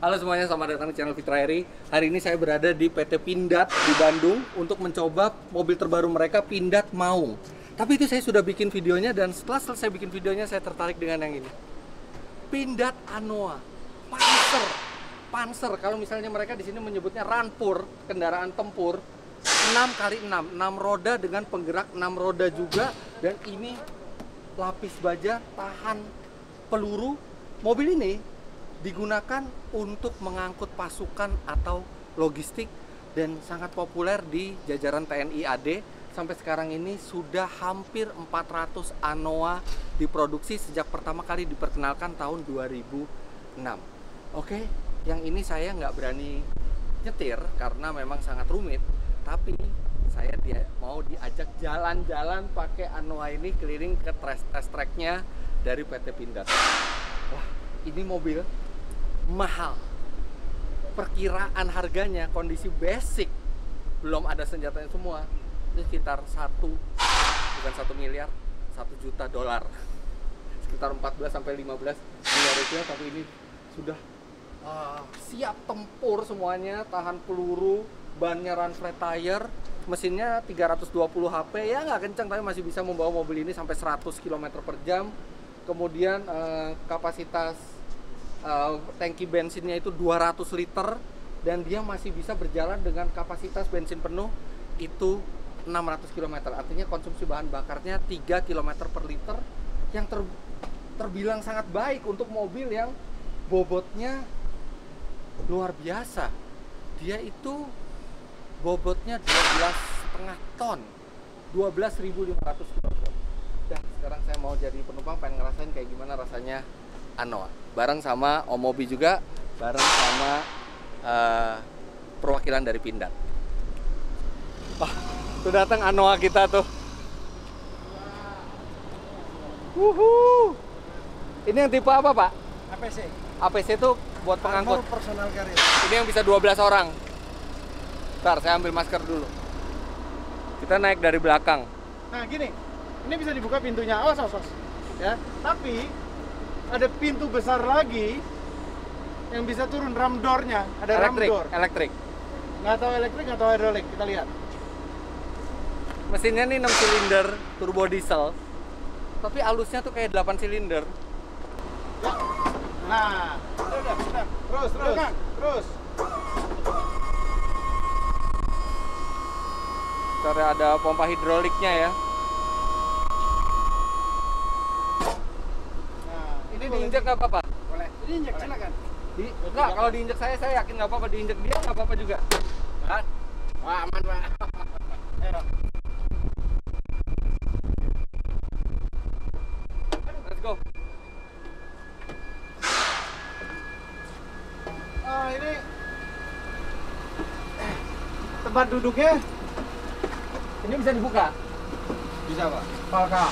Halo semuanya, selamat datang di channel Fitra Eri. Hari ini saya berada di PT Pindad di Bandung untuk mencoba mobil terbaru mereka Pindad Maung. Tapi itu saya sudah bikin videonya dan setelah selesai bikin videonya saya tertarik dengan yang ini. Pindad Anoa, Panzer, Panzer. Kalau misalnya mereka di sini menyebutnya Rampur, kendaraan tempur, 6 kali 6, 6 roda dengan penggerak 6 roda juga dan ini lapis baja tahan peluru. Mobil ini digunakan untuk mengangkut pasukan atau logistik dan sangat populer di jajaran TNI AD sampai sekarang ini sudah hampir 400 Anoa diproduksi sejak pertama kali diperkenalkan tahun 2006 oke yang ini saya nggak berani nyetir karena memang sangat rumit tapi saya dia mau diajak jalan-jalan pakai Anoa ini keliling ke test, tracknya dari PT Pindad. Wah ini mobil mahal. Perkiraan harganya kondisi basic belum ada senjatanya semua. Itu sekitar satu bukan satu miliar satu juta dolar. Sekitar 14 sampai 15 miliar rupiah tapi ini sudah uh, siap tempur semuanya tahan peluru bannya run flat tire mesinnya 320 HP ya nggak kencang tapi masih bisa membawa mobil ini sampai 100 km per jam. Kemudian uh, kapasitas uh, tangki bensinnya itu 200 liter dan dia masih bisa berjalan dengan kapasitas bensin penuh itu 600 km artinya konsumsi bahan bakarnya 3 km per liter yang ter, terbilang sangat baik untuk mobil yang bobotnya luar biasa. Dia itu bobotnya 12,5 ton 12.500 kg dan sekarang saya mau jadi penumpang pengen ngerasain kayak gimana rasanya Anoa bareng sama Om Mobi juga bareng sama uh, perwakilan dari Pindad. Wah tuh datang Anoa kita tuh. Wuhu. ini yang tipe apa pak? APC APC itu buat pengangkut. Armor personal carrier. Ini yang bisa 12 orang. Ntar saya ambil masker dulu. Kita naik dari belakang. Nah gini. Ini bisa dibuka pintunya. Awas awas, awas. ya. Tapi ada pintu besar lagi yang bisa turun ram door-nya. Ada ram elektrik door. elektrik. Nggak tahu elektrik nggak tahu hidrolik kita lihat. Mesinnya nih 6 silinder turbo diesel. Tapi alusnya tuh kayak 8 silinder. Ya nah. Udah udah udah terus. Terus. Terus. Karena ada pompa hidroliknya ya diinjek nggak apa-apa? Boleh. Diinjek silakan. Di, nggak kalau diinjek saya saya yakin nggak apa-apa. Diinjek dia nggak apa-apa juga. Hah? wah aman pak. Ayo. let's go. Oh ini tempat duduknya ini bisa dibuka? Bisa pak. palka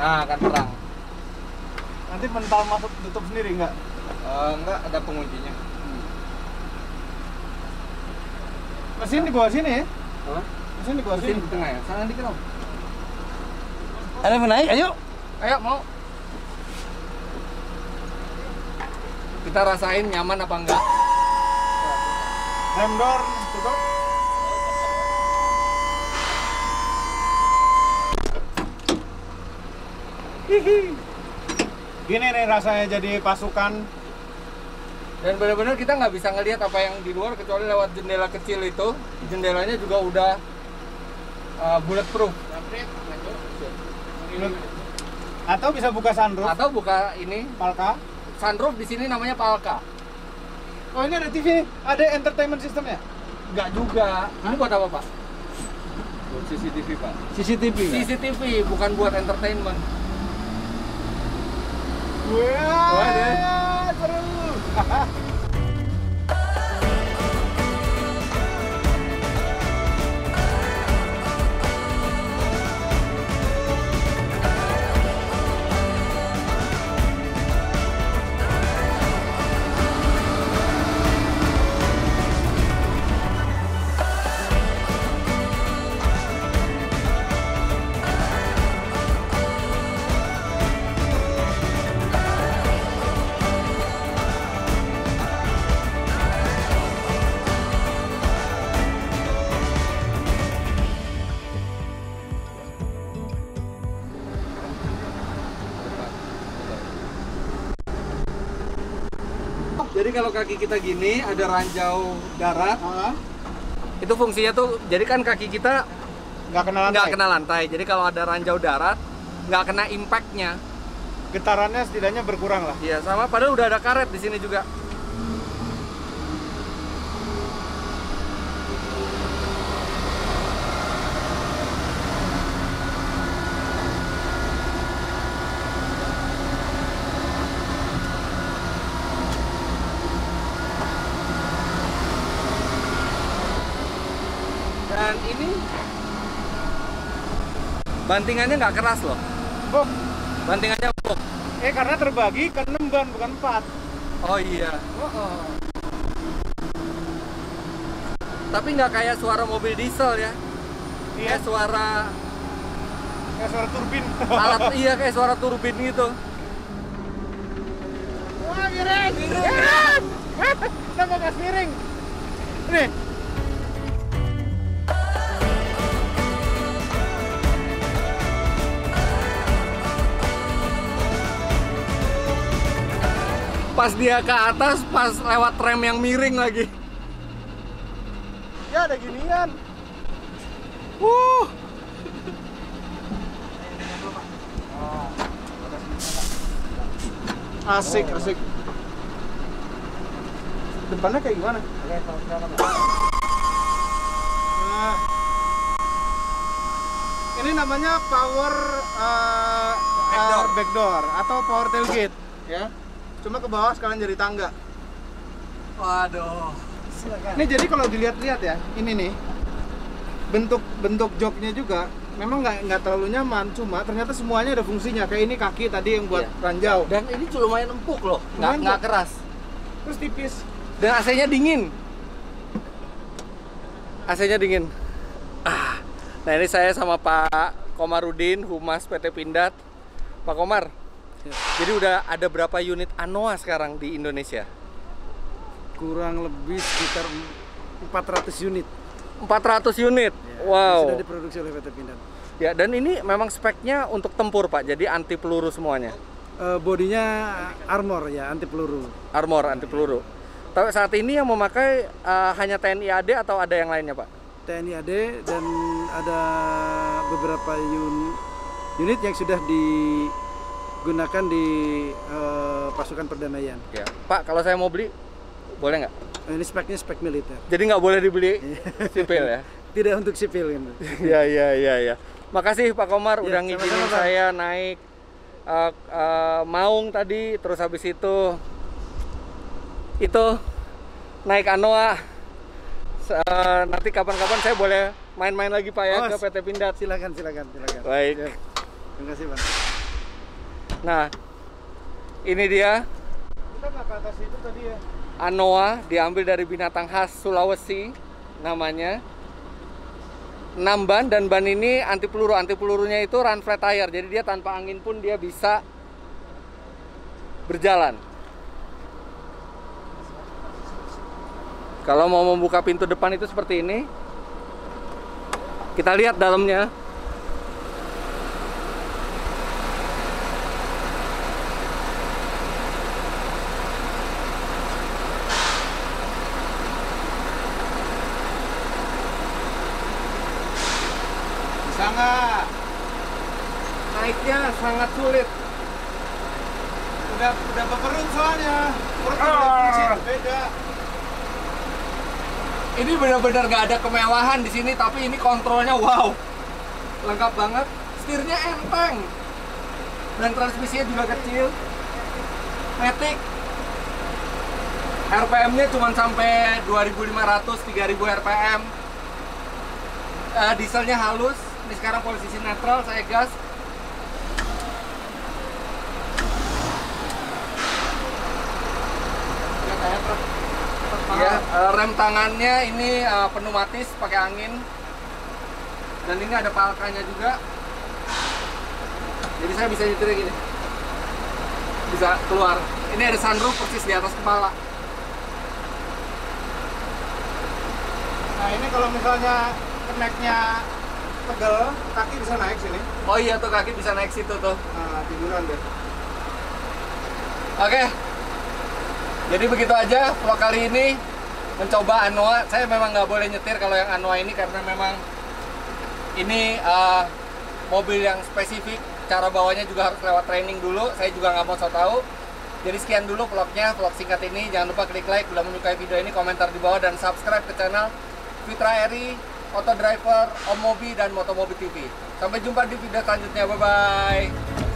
nah kan terang Nanti mental masuk tutup sendiri nggak? Eh, enggak ada penguncinya Mesin di bawah sini ya? Apa? Mesin di bawah mesin sini. di tengah ya sana dikit om Ada yang naik? Ayo. ayo mau kita rasain nyaman apa enggak Rem door tutup. Hihi. Gini nih rasanya jadi pasukan. dan benar-benar kita nggak bisa ngelihat apa yang di luar kecuali lewat jendela kecil itu jendelanya juga udah uh, bulletproof Atau bisa buka sunroof. atau buka ini Palka. sunroof di sini namanya palka Oh ini ada TV, ada entertainment systemnya. nggak juga ini buat apa pak CCTV pak CCTV. CCTV bukan buat entertainment Wah, Jadi kalau kaki kita gini ada ranjau darat, Ah, itu fungsinya tuh jadi kan kaki kita nggak kena lantai. nggak kena lantai. Jadi kalau ada ranjau darat nggak kena impactnya. Getarannya setidaknya berkurang lah. Iya sama. Padahal udah ada karet di sini juga. Dan ini bantingannya nggak keras loh. Oh, Bantingannya empuk. eh karena terbagi ke 6 ban bukan 4. Oh iya. Oh, Tapi nggak kayak suara mobil diesel ya. Iya, Kayak suara kayak suara turbin. alat iya kayak suara turbin gitu. Wah, miring. Miring. Kita mau gas miring. Nih. Pas dia ke atas, pas lewat rem yang miring lagi. Ya ada ginian. Wuh. Asik, asik. Depannya kayak gimana? Nah. Ini namanya power uh, Backdoor. uh, backdoor atau power tailgate ya. Cuma ke bawah sekalian jadi tangga. Waduh. Ini jadi kalau dilihat-lihat ya, ini nih bentuk bentuk joknya juga memang nggak nggak terlalu nyaman, cuma ternyata semuanya ada fungsinya. Kayak ini kaki tadi yang buat Iya. ranjau, Dan ini lumayan empuk loh, nggak nggak keras. terus tipis. Dan AC-nya dingin. AC-nya dingin. Ah. Nah ini saya sama Pak Komarudin, Humas PT Pindad. Pak Komar, jadi udah ada berapa unit Anoa sekarang di Indonesia? kurang lebih sekitar 400 unit 400 unit. yang Wow. sudah diproduksi oleh PT Pindad. Ya, dan ini memang speknya untuk tempur, Pak. Jadi anti peluru semuanya. Eh, bodinya armor ya, anti peluru. Armor anti peluru. Tapi saat ini yang memakai eh, hanya TNI AD atau ada yang lainnya, Pak? TNI AD dan ada beberapa un- unit yang sudah digunakan di eh, pasukan perdamaian. Ya. Pak, kalau saya mau beli boleh nggak? Eh, Ini speknya spek militer, Jadi nggak boleh dibeli sipil ya? tidak untuk sipil kan. Iya, iya, iya, ya. Makasih Pak Komar Ya, udah ngizinin Pak. saya naik eh, eh, Maung tadi, terus habis itu itu naik Anoa. Eh, nanti kapan-kapan saya boleh main-main lagi Pak ya Oh, ke PT Pindad. Silakan, silakan, silakan. Baik. Ya, Terima kasih, Bang. Nah, ini dia Kita nggak ke atas itu tadi ya. Anoa diambil dari binatang khas Sulawesi namanya. 6 ban dan ban ini anti peluru. Anti pelurunya itu run flat tire. Jadi dia tanpa angin pun dia bisa berjalan. Kalau mau membuka pintu depan itu seperti ini. Kita lihat dalamnya. Bisa nggak? Naiknya sulit. Udah udah beperut soalnya. Perut Ah. udah beda. Ini benar-benar nggak ada kemewahan di sini, tapi ini kontrolnya wow, lengkap banget. Setirnya enteng dan transmisinya juga kecil. Matic. RPM-nya cuma sampai 2500, 3000 RPM. Eh, dieselnya halus. Ini sekarang posisi netral, saya gas. Ya, kayak truk Ya, eh, rem tangannya ini eh, pneumatis pakai angin. Dan ini ada palkanya juga. Jadi saya bisa nyetirnya gini. Bisa keluar. Ini ada sunroof persis di atas kepala. Nah ini kalau misalnya keneknya pegel, kaki bisa naik sini. Oh iya tuh kaki bisa naik situ tuh. Nah tiduran deh. Oke. Jadi begitu aja vlog kali ini mencoba Anoa. Saya memang nggak boleh nyetir kalau yang Anoa ini karena memang ini eh, mobil yang spesifik. Cara bawanya juga harus lewat training dulu. Saya juga nggak mau so tahu. Jadi sekian dulu vlognya, vlog singkat ini. Jangan lupa klik like bila menyukai video ini, komentar di bawah dan subscribe ke channel Fitra Eri, Auto Driver, Om Mobi dan Motomobi TV. Sampai jumpa di video selanjutnya. Bye bye.